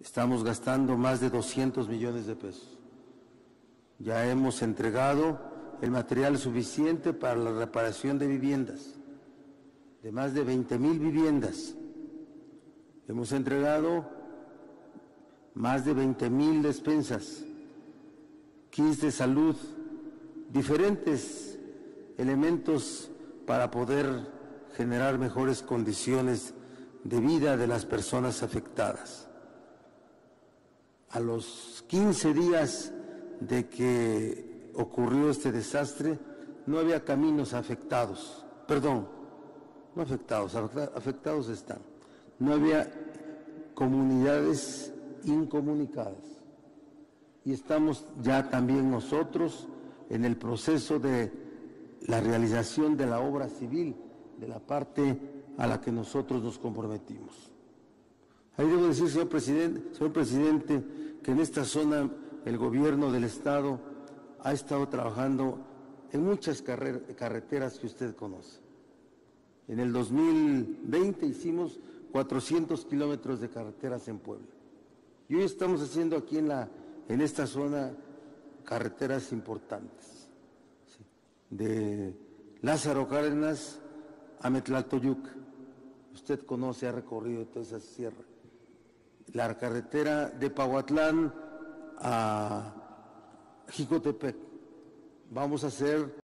Estamos gastando más de 200 millones de pesos. Ya hemos entregado el material suficiente para la reparación de viviendas, de más de 20 mil viviendas. Hemos entregado más de 20 mil despensas, kits de salud, diferentes elementos para poder generar mejores condiciones de vida de las personas afectadas. A los 15 días de que ocurrió este desastre, no había caminos afectados, perdón, no afectados, afectados están, no había comunidades incomunicadas. Y estamos ya también nosotros en el proceso de la realización de la obra civil, de la parte a la que nosotros nos comprometimos. Ahí debo decir, señor presidente, señor presidente, que en esta zona el gobierno del Estado ha estado trabajando en muchas carreteras que usted conoce. En el 2020 hicimos 400 kilómetros de carreteras en Puebla. Y hoy estamos haciendo aquí en, la, en esta zona carreteras importantes. De Lázaro Cárdenas a Metlaltoyuc. Usted conoce, ha recorrido toda esa sierra. La carretera de Pahuatlán a Jicotepec. Vamos a hacer